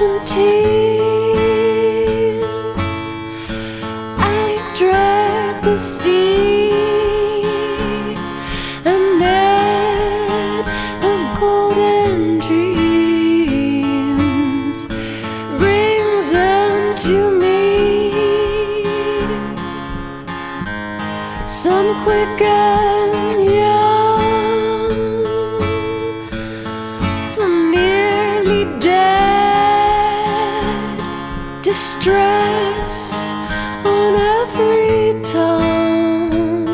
I drag the sea A net of golden dreams Brings them to me. Some quick and young Distress on every tongue.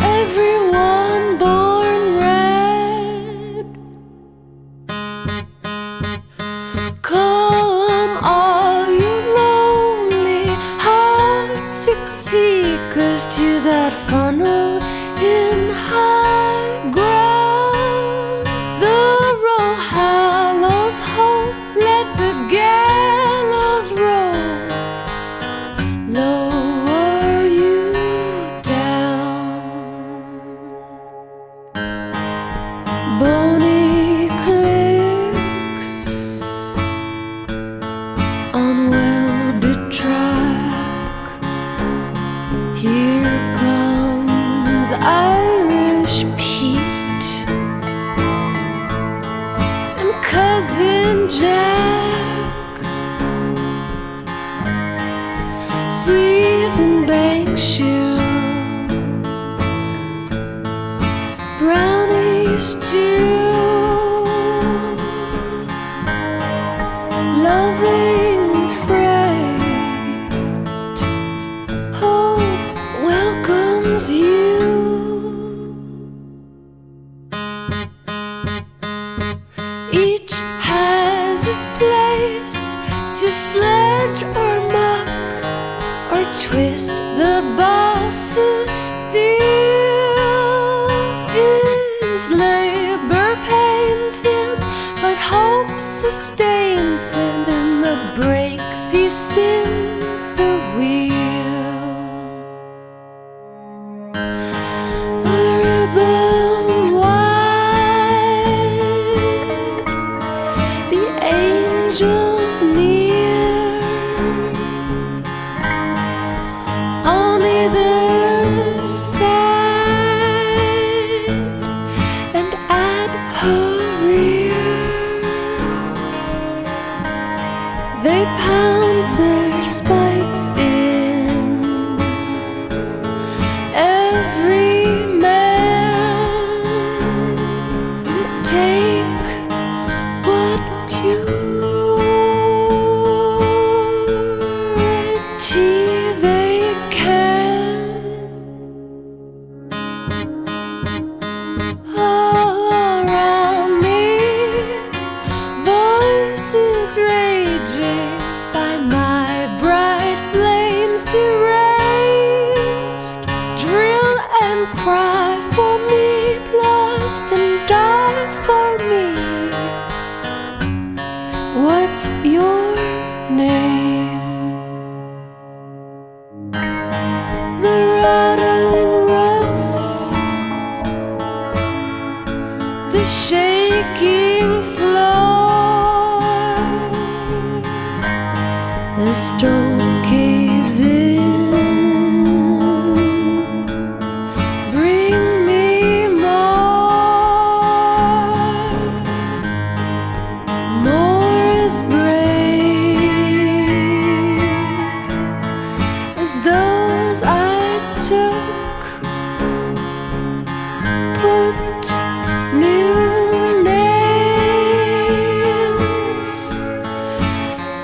Everyone born red. Come all you lonely heartsick seekers to that funnel cousin Jack. Swedes and Bangshu, brownies too. Loving twist the boss's steel. His labor pains him, but hope sustains him in the breaks he spins rear, they pound their spikes your name? The rattling rough, the shaking floor, the stope caves in. Took. Put new names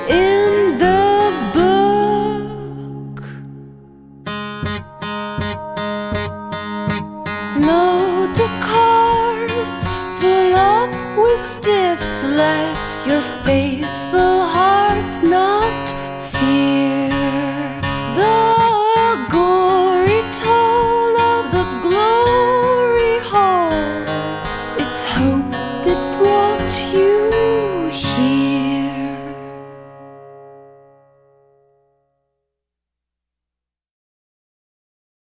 in the book. Load the cars full up with stiffs. Let your faithful hearts not fear. you here.